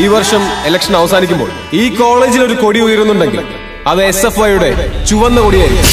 ഈ വർഷം ഇലക്ഷൻ അവസാനിക്കുമ്പോൾ ഈ കോളേജിൽ ഒരു കൊടി ഉയരുന്നുണ്ടെങ്കിൽ അത് എസ് എഫ് ഐയുടെ ചുവന്ന കൊടിയായിരിക്കും.